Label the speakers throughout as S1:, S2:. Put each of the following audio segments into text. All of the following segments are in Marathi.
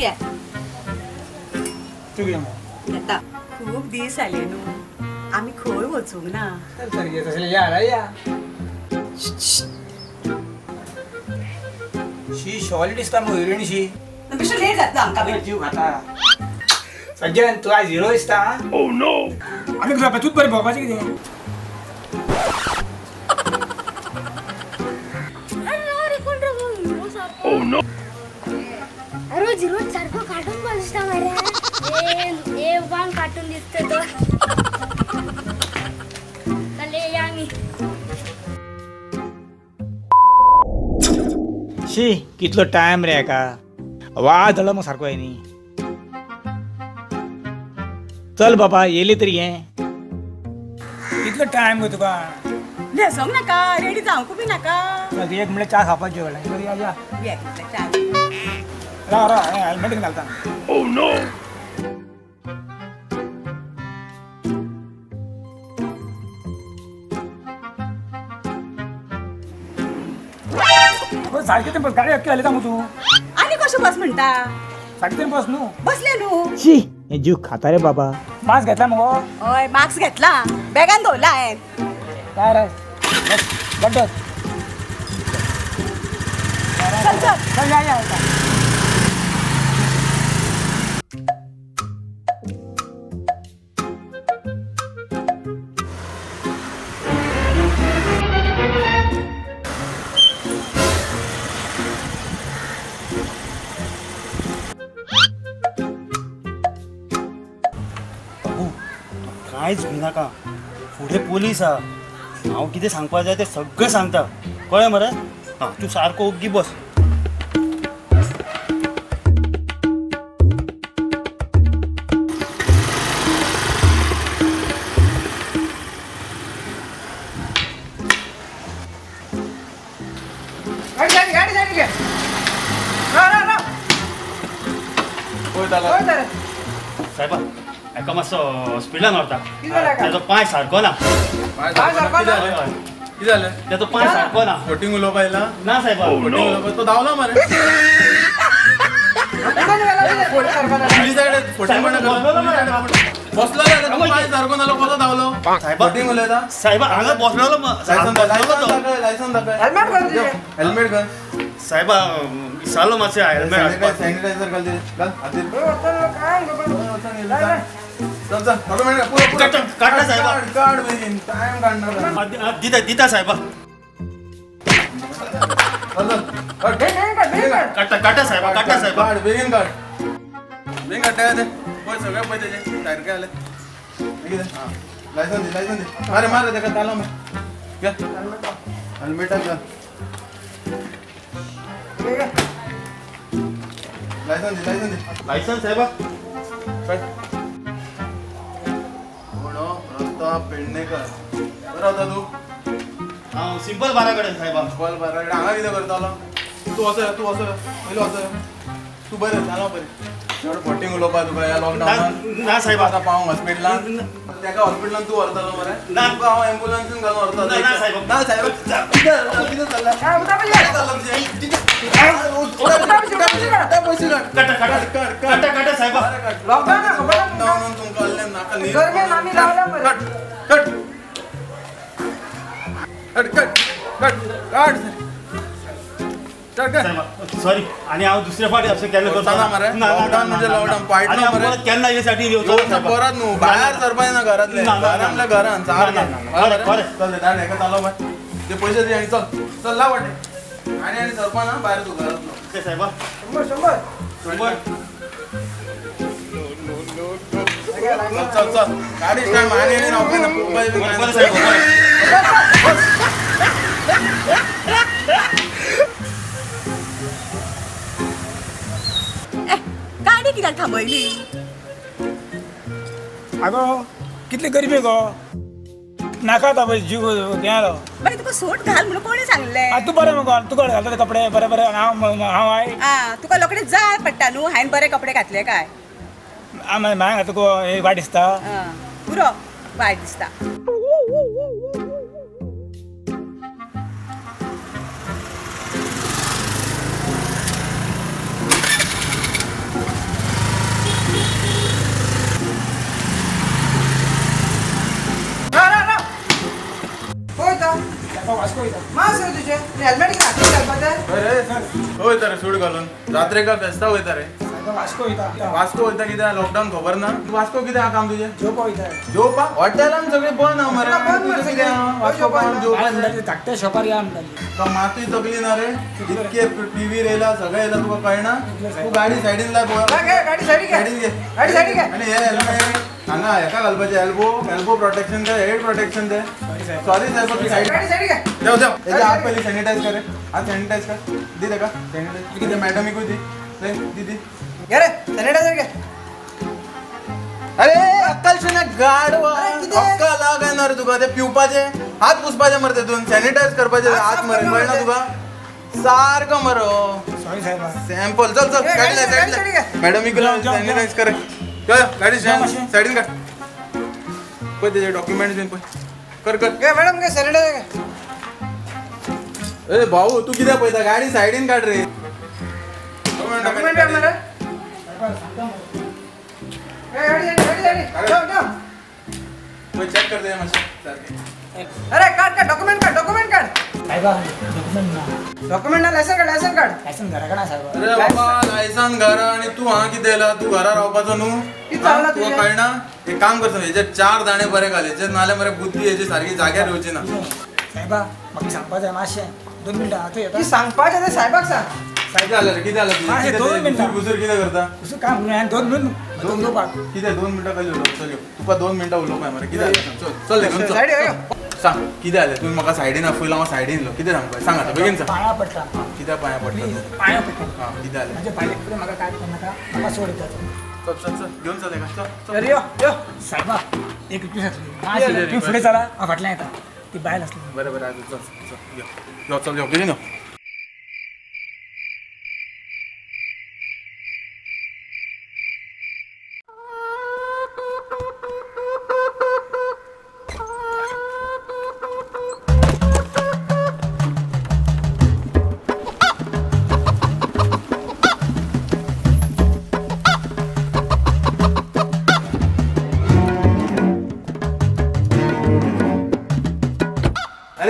S1: घे
S2: तू घे मग
S1: येता खूप दीस आले न्हू आम्ही खंय वचूंक ना।
S2: चल सर घे तसले या रे या। शी शॉली दिसता मग हिरोईन शी।
S1: मातशें लेट जाता आमकां
S2: आम्ही जीव खाता। सज्जन तू आज हिरो दिसता ओ नो आम्ही तुला तूच बरे भोपाचे कितें?
S3: मरे ए दिसते तो. चले या मी.
S2: शी कितलो टायम रे का वाज झाला मग सारको आहे नी चल बाबा येले तरी हे कितलो टायम गो तुका?
S1: नाका रेडी जावंक बी नाका.
S2: चल, एक म्हणल्यार चा खावपाची वेळ. या या सारखे ते बस गाडी अक्की आली का मग तू?
S1: आनी कशें बस म्हणटा
S2: सारखे बस न्हू
S1: बसले
S2: शी हे जीव खाता रे बाबा. मास्क घेतला मग हो?
S1: हय मार्क्स घेतला. बॅगान दवरला हांवें
S2: काय रे? बस, बड्डस.
S1: चल चल.
S2: चल या या.
S4: कांयच भिनाका फुडें पोलीस आहा. हांव कितें सांगपा जाय तें सगळें सांगता. कळ्ळें मरे? हां तूं सारको ओग्गी बस. मातसो स्पिडान व्हरता
S2: जालें?
S4: तेजो पांय सारको ना.
S5: किती झालं
S4: तेजो पांय सारको ना
S5: फोटिंग उलोवपा येयला
S4: ना सायबा
S5: फोटिंग उलोवपा तो धावला मरे
S4: बसलो
S5: सारको नालो कसो धावलो
S4: सायबा
S5: फोटिंग उलयता
S4: सायबा हांगा बसलेलो
S5: लायसन. दाखय
S2: हेल्मेट घाल
S4: सायबा विसारलो मातशें हेल्मेट.
S5: सॅनिटायझर घाल तिथे घाल हातीर
S2: ए, वचन लो, काय बाबा?
S5: चल चल ऑटोमॅटिक पुरो पुरो
S4: काढ, काढ ना साहेबा.
S5: काढ काढ बेगीन टाइम काढणार
S4: आ, दि- आ, दिता दिता सायबा
S5: चल चल काढ
S2: बेगीन काढ, बेगीन काढ.
S4: काटा। काटा सायबा काटा सायबा
S5: काढ बेगीन काढ बेगीन काढ काय ते पळय सगळे पळय तेजे टायर काय आले। बेगीन हां लायसन दे लायसन दे। अरे मार रे, तेका ताला मार घे हेल्मेट घाल लायसन दे लायसन दे।
S4: लायसन सायबा
S5: पेडणेकर बरं होता तू.
S4: हांव सिंपल बारा कडेन सायबा
S5: बॉल बरं हांगा कितें करतालो तू असो तू असो. पयलो असो यो. तू बरें जाला बरें. चड फोटींग उलोवपा तुका ह्या लॉकडावनान
S4: ना- ना सायबा
S5: आतां पावूंक हॉस्पिटलान तेका हॉस्पिटलान तू व्हरतलो मरे
S4: ना.
S5: तुका हांव एम्बुलन्सीन घालून व्हरतलो
S4: ना, सायबा.
S5: ना कितें चल्लां? कितें चल्लां तुजें? बरें.
S2: लॉकडाऊन आहे तुमका?
S5: नाका cut cut cut cut
S4: sorry आणि हांव दुसऱ्या फाटी अशें केन्ना करता.
S5: करता मरे? लॉकडाऊन म्हणजे लॉकडाऊन, पायट
S4: आणि
S5: ना मरे?
S4: परत केन्ना हेसाठी येवचो
S5: परत न्हू भायर सरपाय ना घरांतले.
S4: ना, ना, ना.
S5: घरांतल्या घरान चार
S4: ना, ना, ना. खरें, खरें.
S5: चल धाड हेका चालो बाय ते पयशे दी आनी चल. चल लाव वाटे. आनी आनी सरपा ना भायर तू घरांतलो
S4: ते
S2: शंभर.
S4: शंबर
S5: चल चल. गाडी रावपा ना मुंबई
S1: ए गाडी कित्याक थांबयली
S2: आगो कितली गरमी गो. नाका पळय जीव आलो
S1: बरें तुका सूट घाल म्हणून कोणी सांगलें
S2: तू बरें मगो तुका घालता ते कपडे बरे बरे हांव हांव आय
S1: आ तुका रोखडेच जाय पडटा न्हू हांवें बरे कपडे घातले काय?
S2: हांवें घातला तुका हे वाट दिसता.
S1: आ, पुरो वायट दिसता.
S5: अरे होय तर सूट घालून? रात्री का फेस्ता वयता रे
S2: वास्को वयता
S5: वास्को वयता कित्याक लॉकडाऊन खबर ना? तू वास्को कित्याक हा काम तुझे?
S2: झोप वयता
S5: जेवपा हॉटेलान सगळे बंद हा मरे. जेवपा
S2: म्हणतात धाकट्या शॉपार या म्हणटाली
S5: तो माती जगली ना रे? इतके टीव्ही येयला सगळं येयला तुका कळना? तू गाडी सायडीन लाय
S1: घे, गाडी
S5: सायडीन
S1: घे. गाडी साईडी घे.
S5: आणि हे. हांगा हेका घालपाचें एल्बो एल्बो प्रोटेक्शन दे हेड प्रोटेक्शन दे। सॉरी साहेब
S1: गाडी साईडी
S5: देव देव त्याच्या हात पहिले सॅनिटाईज कर हात सॅनिटाईज कर। दे तेका सॅनिटाईज किती मॅडम इकू दी दी दी
S1: घे रे सॅनिटायझर घे
S5: अरे अक्कल शुन्य गाडवा अक्कल लाग येणार रे तुका ते पिवपाचे हात पुसपाचे मरे तेतून सॅनिटाईज करपाचे
S1: हात
S5: मरे कळना. तुका सारखं मरो।
S2: सॉरी। साहेब
S5: सॅम्पल चल चल गाडी
S1: गाडी- गाडी.
S5: मॅडम इकडे
S2: जाऊ,
S5: कर। यो, गाडी. साईडीन काढ पय त्याचे डॉक्युमेंट्स बीन पय कर कर.
S1: घे मॅडम घे सॅनिटायझर घे
S5: अरे भाऊ तू कित्याक पळयता गाडी सायडीन काढ रे.
S1: डॉक्युमेंट ठेव ठेव
S5: चेक कर दे
S1: अरे. काढ काढ डॉक्युमेंट काढ डॉक्युमेंट काढ.
S2: साहेबा डॉक्युमेंट ना.
S1: डॉक्युमेंट ना लायसन काढ लायसन काढ.
S2: लायसन घरा साहेबा?
S5: अरे बाबा लायसन घरा आणि तू हांगा कितें तू घरा रावपाचो न्हू
S1: कितें जालां
S5: हा, तुका
S1: तुजें?
S5: कळना? एक काम करता हेचे चार दाणे बरे घाल हेचे नाल्यार मरे बुद्धी हेची सारकी जाग्यार येवची ना.
S2: साहेबा म्हाका सांगपाक जाय मातशें दोन मिनटां आतां येता.
S1: सांगपाचें ते साहेबाक सांग.
S5: जालें रे कितें कितें
S2: दोन मिनटां.
S5: घुसूर कितें करता
S2: काम दोन मिनट. दोन लोक
S5: कितें दोन मिनटां उलोवप चल तुका दोन मिनटां मरे. कितें. चल चल चल. सांग. कितें जालें तुवें म्हाका सायडीन आपयलो हांव सायडीन येयलो कितें सांगपाक सांग आतां बेगीन सांग.
S2: पांयां पडटा
S5: कित्याक पांयां पडटा?
S2: पांयां पडटा
S5: हा कितें जालें
S2: म्हणजे भायले कडेन म्हाका काय करनाका म्हाका सोड येता
S5: चल चल चल. घेवन चल एका. चल
S1: यो यो.
S2: साहेबा एक रिक्वेस्ट आसली. फुडें चला. हांव फाटल्यान येता ती बायल आसली
S5: बरें बरें आज चल चल यो. यो चल यो. बेगीन यो.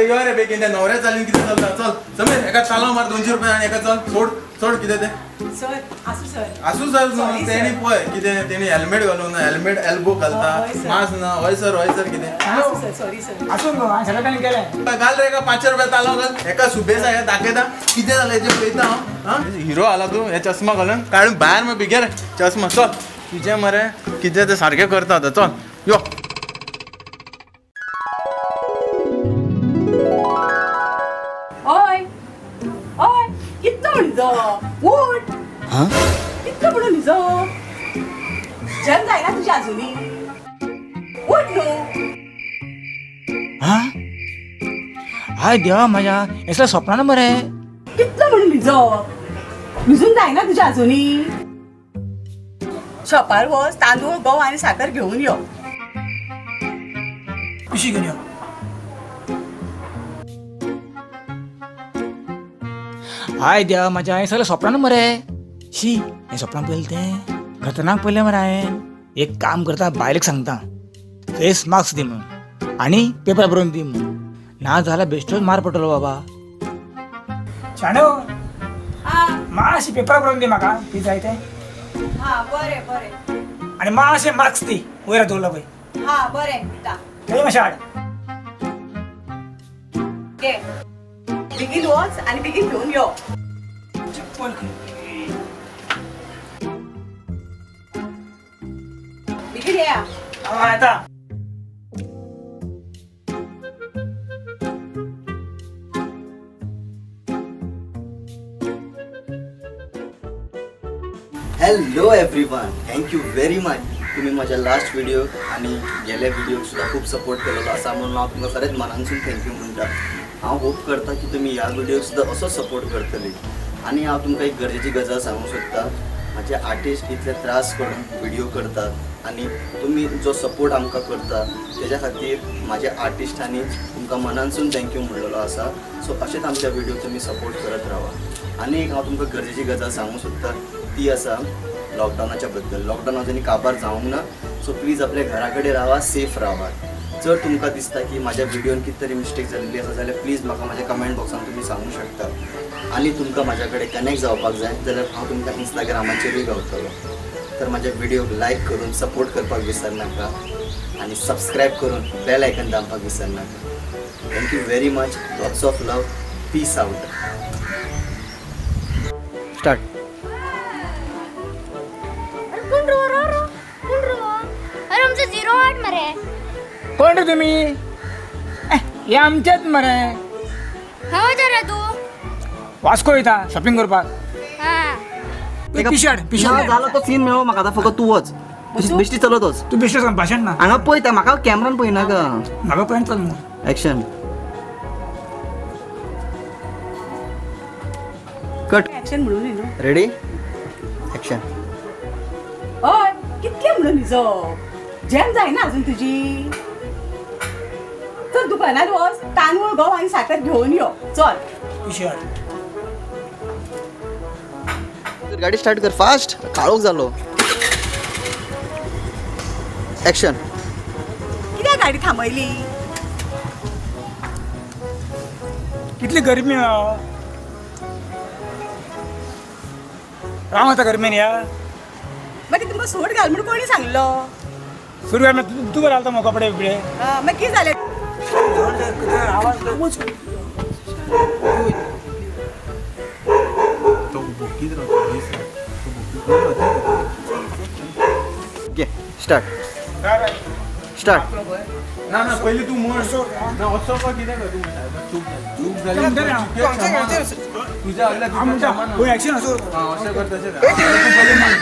S5: अरे यो रे बेगीन त्या नवऱ्या चालीन कितें चलता चल समीर एका चालव मार दोनशे रुपया आणि एका चल सोड सोड कितें तें.
S1: सर असू सर.
S5: आसूं सर
S1: Sorry,
S5: तेणी. पळय कितें तेणी हेल्मेट घालून हेल्मेट एल्बो घालता. मास्क ना हय सर हय सर कितें.
S1: असू सर सॉरी सर
S2: आसूं न्हू हांवें सगळें प्लॅन केलें
S5: घाल रे एका पांचशे रुपया तालाव घाल. एका सुबेस आहे दाखयता कितें जालें हेजें पळयता हांव हा? हिरो आला तूं हे चश्मा घालून. काडून भायर मग भिगे रे. चश्मा चल. तुजें मरे कितें तें सारकें करता आतां चल. यो.
S6: उठ कितलो म्हणून निजो. जन जायना तुझ्या अजुनी उठ
S2: हा? हाय देवा म्हाज्या हेसल्या स्वप्नान मरे
S6: कितलो म्हणून निजो. न्हिजून जायना तुझ्या अजुनी
S1: शॉपार वच तांदूळ गंव आनी साखर घेऊन यो.
S2: पिशी घेवन यो. हाय देवा हें सगळें स्वप्नान मरे शी हें स्वप्नान पयलें तें. खतरनाक पयलें मरे हांवें एक काम करता बायलेक सांगता. फेस मास्क दी म्हणून. आनी पेपर बरोवन दी म्हणून. ना जाल्यार बेश्टोच मार पडटलो बाबा. शाणो
S6: हा.
S2: मातशें पेपर बरोवन दी जाय तें.
S6: हा बरें बरें.
S2: आनी मातशें मार्क्स दी. वयर दवरला पळय
S6: हा बरें
S2: मातशें हाड
S6: घे.
S1: बेगीन वच आनी बेगीन घेऊन यो
S6: या.
S2: हांव येता
S7: hello everyone thank you very much तुम्ही माझ्या लास्ट व्हिडिओ आणि गेल्या व्हिडिओक सुद्धा खूप सपोर्ट केलेलो असा म्हणून हांव तुमकां खरेंच मनानसून थँक्यू म्हणटा हांव होप करता की तुमी ह्या व्हिडिओक सुद्धा असो सपोर्ट करतली. आणि हांव तुमकां एक गरजेची गजाल सांगूंक सोदता माझे आर्टिस्ट इतले त्रास करून व्हिडिओ करतात आणि तुम्ही जो सपोर्ट आमकां करता तेज्या खातीर म्हाज्या आर्टिस्टांनी तुमकां मनानसून थँक्यू म्हणलेलो आसा. सो अशेंच आमच्या व्हिडिओ तुमी सपोर्ट करत रावा आनी एक हांव तुमकां गरजेची गजाल सांगूंक सोदता. ती आसा लॉकडावनाच्या बद्दल. लॉकडावनाचो अजूनही काबार जावंक ना सो प्लीज आपल्या घरा कडेन रावा सेफ रावा. जर तुमकां दिसता की माझ्या व्हिडिओन कितें तरी मिस्टेक जाल्ली आसा जाल्यार प्लीज म्हाका म्हाज्या कमेंट बॉक्सान तुमी सांगूं शकता. आनी तुमकां म्हाज्या कडेन कनेक्ट जावपाक जाय जाल्यार हांव तुमकां इंस्टाग्रामाचेरूय गावतलो तर म्हाज्या व्हिडिओक लायक करून सपोर्ट करपाक विसरनाका आनी सबस्क्रायब करून बेल आयकन दामपाक विसरनाका thank you very much lots of love peace out start
S3: अरे कोण रो रो रो. कोण रो अरे आमचं झिरो आठ मरे.
S2: कोण रे तुम्ही? ए, हे आमचेच मरे. वास्को येता शॉपिंग करपाक
S3: हा.
S2: पिशाड
S7: ना
S2: पिशाड
S7: जालो तो सीन मेळो म्हाका आतां फकत तू वच बेश्टी चलत वच
S2: तू बेश्ट सांग भाशण ना.
S7: हांगा पळयता म्हाका कॅमरान पळयना ग.
S2: म्हाका पळयन चल मग.
S7: ऍक्शन कट
S6: ऍक्शन म्हणून न्ही न्हू
S7: रेडी ऍक्शन
S6: हय कितके म्हणून हिजो जॅम जायना अजून तुजी चल दुकानार वच तांदूळ गंव आनी साखर घेवन यो. चल.
S2: पिशाड
S7: गाडी स्टार्ट कर फास्ट काळोख जालो ऍक्शन
S6: कित्याक गाडी थांबयली
S2: कितली गरमी हा? राव आता गरमेन या
S6: मागीर तुमकां सोड घाल म्हणून कोणी सांगलो?
S2: सुरू तू तू बरं आलता मग कपडे बिपडे?
S6: हा, मागीर कितें जालें
S7: घे स्टार्ट स्टार्ट
S5: ना ना पहिले तू म्हण. ना का कितें तू? चूक चूक झाली. तुझ्या.
S2: ऍक्शन असो.
S5: हा, असं कर तसे. आता म्हण.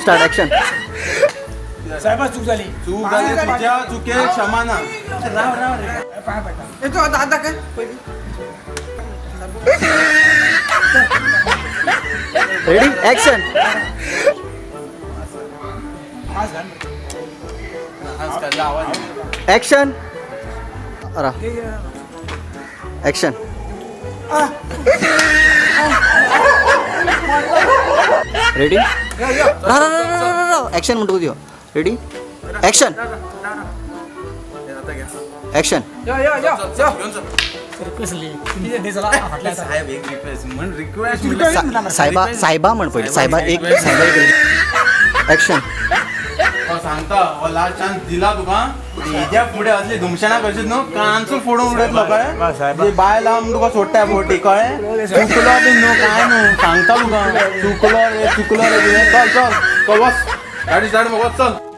S7: स्टार्ट ऍक्शन
S2: साहेबा चूक झाली.
S5: चूक झाली. तुझ्या चुकेक क्षमा ना.
S2: राव राव रे पाय
S7: रेडी ऍक्शन
S2: आज घाल
S5: आज काढला आवाज
S7: ऍक्शन रा ऍक्शन रेडी ऍक्शन म्हणतो त्यो रेडी ऍक्शन ऍक्शन
S2: आता.
S5: साहेब एक रिक्वेस्ट म्हण रिक्वेस्ट
S7: म्हण पहिले सायबा एक सायबा एक ऍक्शन
S5: सांगता हो लास्ट चान्स दिला तुका. हेज्या फुडें असली धुमशाणा करशीत न्हू कांचो फोडून उडयतलो कळ्ळें बाय लावन तुका सोडटा फोटी कळ्ळें चुकलो बी न्हू काय न्हू सांगता तुका. चुकलो रे चुकलो रे कितें चल चल चल वच गाडी स्टार्ट मग वच चल.